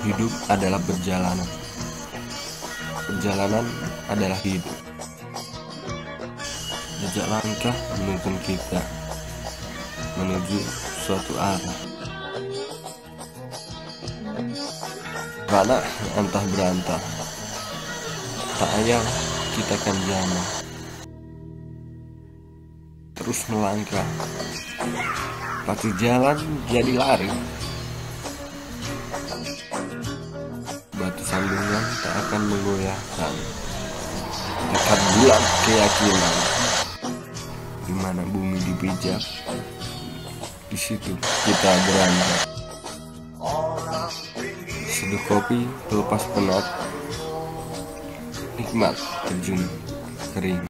Hidup adalah perjalanan. Perjalanan adalah hidup. Jejak langkah menuntun kita menuju suatu arah. Karena entah berantah, tak ayal kita akan jana. Terus melangkah, pasti jalan jadi lari. Akan menggoyahkan Dekat bulan keyakinan. Di mana bumi dipijak di situ kita berada seduh kopi pelepas penat. Nikmat terjun kering